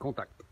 Contact.